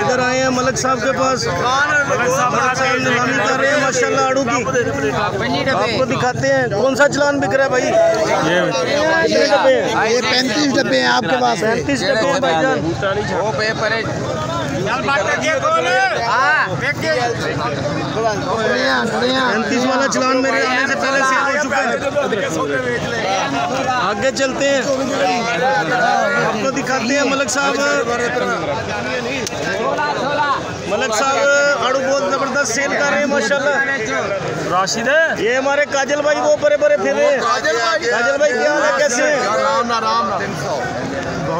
इधर आए हैं मलक साहब के पास। मलक साहब माशाल्लाह आड़ू की। आपको दिखाते हैं कौन सा चलान बिक रहा है भाई? कितने डब्बे। ये पैंतीस डब्बे हैं आपके पास। पैंतीस डब्बे हैं भाईजान है। पैंतीस वाला चलान मेरे आने से पहले सेल हो चुका है। आगे चलते हैं। आपको दिखाते हैं मलक साहब। मलक साहब बहुत ज़बरदस्त सेल कर रहे हैं माशाल्लाह। राशिद है? ये हमारे काजल भाई वो बड़े बड़े फिर। काजल भाई क्या हाल है? कैसे हैं?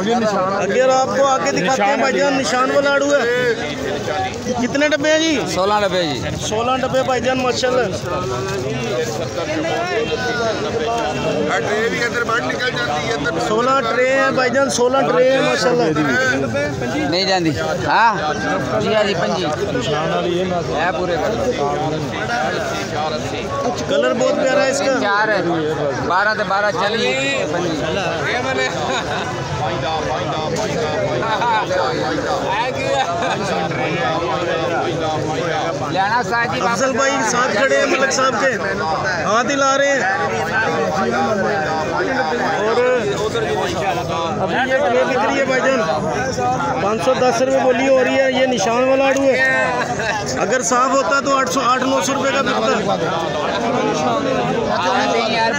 अगर आपको आगे दिखाते हैं भाईजान निशान वाला आड़ू है। कितने डब्बे हैं जी? सोलह डब्बे जी। सोलह डब्बे भाईजान माशाल्लाह। सोलह ट्रे हैं भाईजान सोलह ट्रे हैं माशाल्लाह। नहीं जाती हाँ? जी हाँ जी पंजी। है पूरे कलर बहुत प्यारा है इसका। चार है। बारह से बारह चली पंजी अफजल भाई साथ खड़े हैं मलक साहब के। हाथ हिला रहे हैं। और अभी ये ट्रे बिक रही है भाईजान। पाँच सौ दस रुपये बोली हो रही है ये निशान वाला आड़ू है। अगर साफ़ होता तो आठ सौ आठ नौ सौ रुपये का बिकता। यार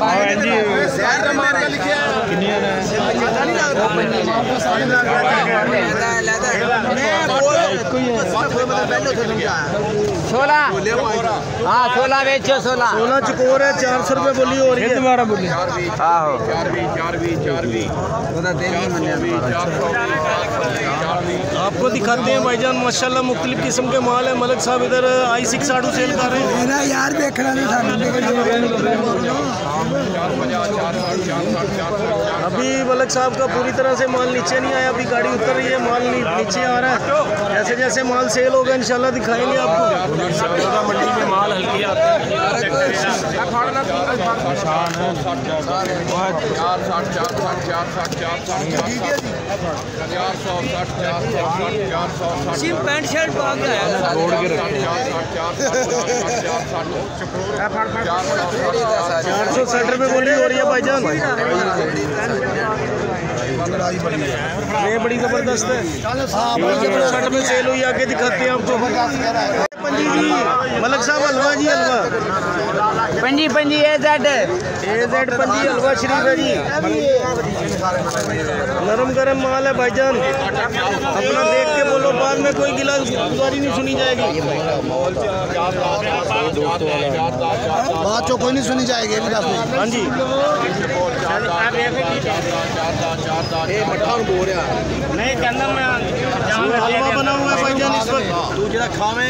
सोलह हाँ सोलह बेचो सोलह सोलह चकोर है चार सौ रुपये बोली हो रही है। बोली आहो। चार भी चार भी चार भी चार भी चार भी आपको दिखाते हैं भाईजान माशाल्लाह मुख्तलिफ़ किस्म के माल है मलक साहब इधर आई सिक्स आड़ू सेल कर रहे हैं मेरा यार देखना नहीं था अभी मलक साहब का पूरी तरह से माल नीचे नहीं आया अभी गाड़ी उतर रही है माल नीचे आ रहा है जैसे जैसे माल सेल होगा इंशाल्लाह दिखाएँगे आपको मंडी में माल हल्की आते चार सौ साठ रुपये बोली हो रही है भाईजान। ये बड़ी ज़बरदस्त है। साठ में सेल हुई आगे दिखाते हैं आपको पंजी जी मलक साहब हलवा जी हलवा। पंजी पंजी ए जेड। ए जेड पंजी हलवा शरीफ है जी नरम गरम माल है भाईजान। अपना देख बोलो बाद में कोई गिला गुजारी नहीं सुनी जाएगी। बात तो कोई नहीं सुनी जाएगी हाँ जी। नहीं कहना मैं हलवा बना हुआ है भाईजान इस वक्त। तू जरा खावे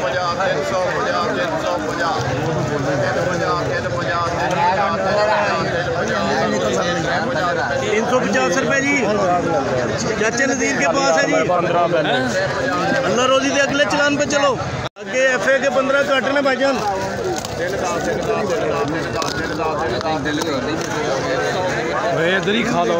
50 पचास रुपए जी। चाचे नजीर के पास है जी। अल्लाह रोजी दे अगले चलान पे चलो। आगे एफ़ ए के पंद्रह काटने भाईजान खा लो।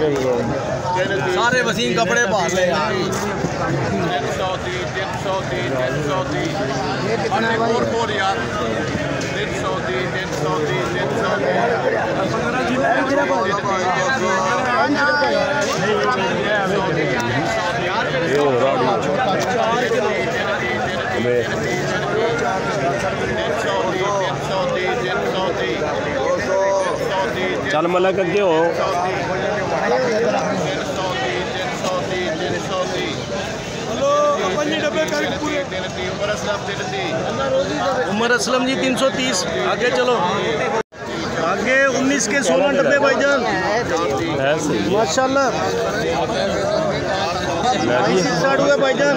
ला सारे वसीम कपड़े बाहर ले यार ये हो रहा चल मलक अगे हो। उमर असलम जी 330 आगे चलो। आगे 19 के 16 डब्बे, भाईजान। माशाल्लाह। स्टार्ट हुआ भाईजान।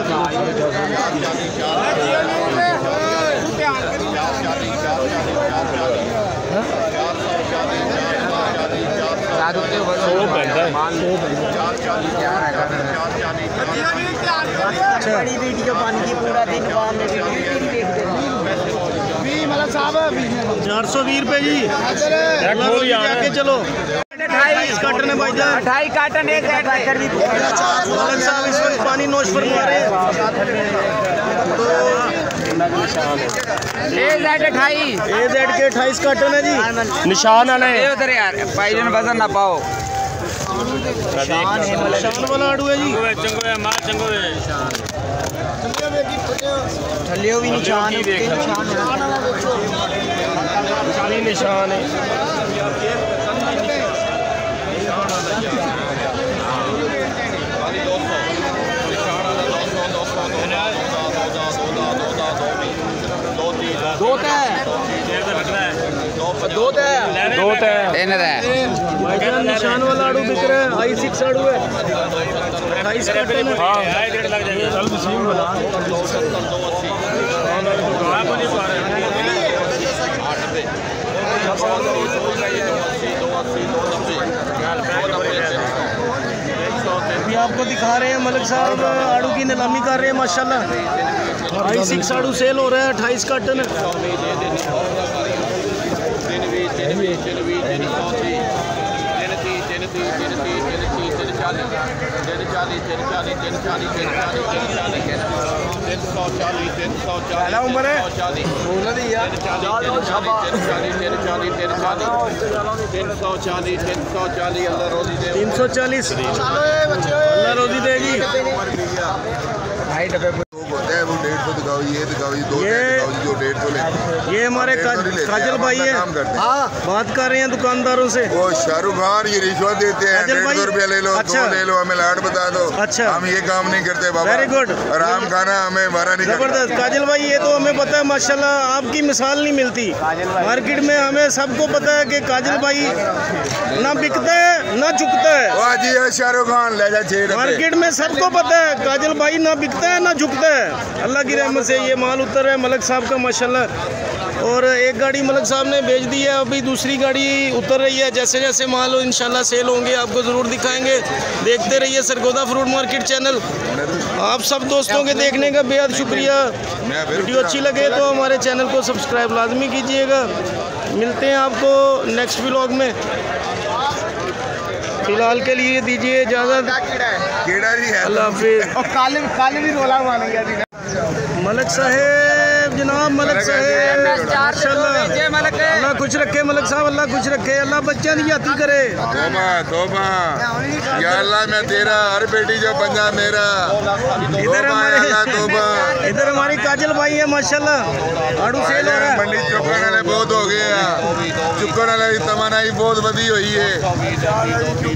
पूरा चार सौ बीस रुपए जी। आगे चलो काटन है एक पानी नोश अठाई ए जेड के अट्ठाईस काटन है जी। निशान आना है। उधर यार भाई जन वज़न ना पाओ। निशान वाला आड़ू है जी। चंगो है मार चंगो है। थल्लियो भी निशान निशानी निशान है दो तय दो तय दो तय तीन तय भाईजान निशान वाला आड़ू बिक रहा है आई सिक्स आड़ू है। अट्ठाईस है। हाँ। लग जाएगा चल बना अभी आपको दिखा रहे हैं मलिक साहब आड़ू की नीलामी कर रहे हैं माशाल्लाह। आई सिक्स आड़ू सेल हो रहा है अट्ठाईस काटन तीन सौ चालीस। अल्लाह रोजी देगी। होता है वो डेढ़ सौ दिखाओ ये दिखाओ ये दो ये- दिखाओ जो डेढ़ सौ ले। हमारे काजल भाई हैं। हैं। बात कर रहे हैं दुकानदारों से। वो शाहरुख खान ये रिश्वत देते हैं डेढ़ सौ रुपया ले लो अच्छा। दो ले लो हमें लाट बता दो। अच्छा। हम ये काम नहीं करते बाबा। Very good. आराम खाना हमें बारह नहीं ज़बरदस्त। काजल भाई ये तो हमें पता है माशाल्लाह आपकी मिसाल नहीं मिलती। मार्केट में हमें सबको पता है की काजल भाई ना बिकता है ना झुकता है। वाह जी शाहरुख खान ले जा मार्केट में सबको पता है काजल भाई ना बिकता है ना झुकता है। अल्लाह की रहमत से ये माल उतर है मलक साहब का माशाल्लाह। और एक गाड़ी मलक साहब ने भेज दी है अभी दूसरी गाड़ी उतर रही है। जैसे जैसे माल हो इंशाल्लाह सेल होंगे आपको ज़रूर दिखाएँगे। देखते रहिए सरगोदा फ्रूट मार्केट चैनल आप सब दोस्तों के देखने का बेहद शुक्रिया। वीडियो अच्छी लगे तो हमारे चैनल को सब्सक्राइब लाजमी कीजिएगा। मिलते हैं आपको नेक्स्ट व्लॉग में। फ़िलहाल के लिए दीजिए इजाज़त। अल्लाह हाफिज। मानेंगे मलक साहेब। जनाब मलक साहेब। अल्लाह। खुश रखे मलक साहब अल्लाह खुश रखे। अल्लाह बच्चा की हाथी करे। तोबा तोबा या अल्लाह मैं तेरा हर बेटी जो बंदा मेरा। इधर हमारे इधर हमारी काजल भाई है माशाल्लाह। आड़ू सेल हो रहा है। मंडी चुकन बहुत हो गए हैं चुकन वाले की तमन्नाई बहुत बदी हुई है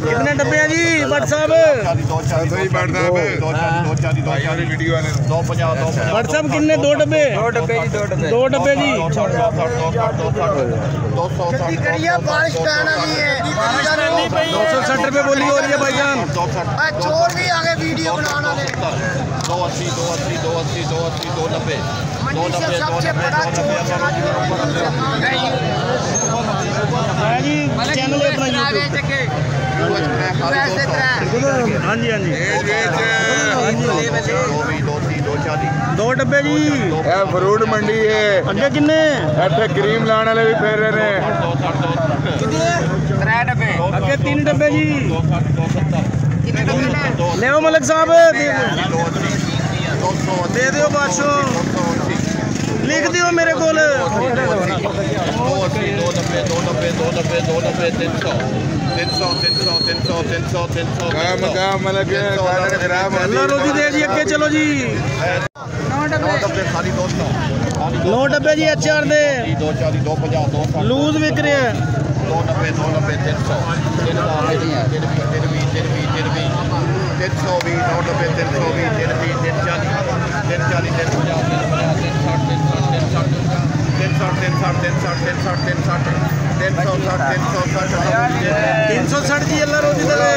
कितने डब्बे हैं जी भट्ट साहब सही बढ़ता भाई वाली वीडियो वाले भट्ट साहब कितने दो डब्बे दो डब्बे जी दो डब्बे दो डब्बे जी बारिश पहना भी है दो सौ सठ रुपये बोली हो रही है भाईजान छोड़ भी आगे वीडियो बनाना दो अस्सी दो अस्सी दो अस्सी दो अस्सी दो नब्बे दो नब्बे दो नब्बे दो नब्बे है जी चैनल अपना हाँ जी हाँ जी दो डब्बे जी फ्रूट मंडी है अंडे किन्ने इतने क्रीम लाने वाले भी फेर रहे हैं अगे तीन डब्बे जी ले मलिक साहब दे दो पाँच लिख दियो मेरे को दो नब्बे दो नब्बे तीन सौ तीन सौ तीन सौ तीन सौ तीन सौ तीन सौ चलो जी। नौ डबे जी, एच आर दे। चाली सौ लूज बिक रहे हैं। दो नब्बे तीन सौ तीन सौ। तीन भी तीन तीन तीन तीन सौ नौ नब्बे तीन सौ तीन भी तीन चाली तीन चाली तीन तीन सौ तीन सौ तीन सौ तीन सौ तीन सौ तीन सौ तीन सौ साठ जी ಎಲ್ಲರೂ ಓದಿದ್ದಾರೆ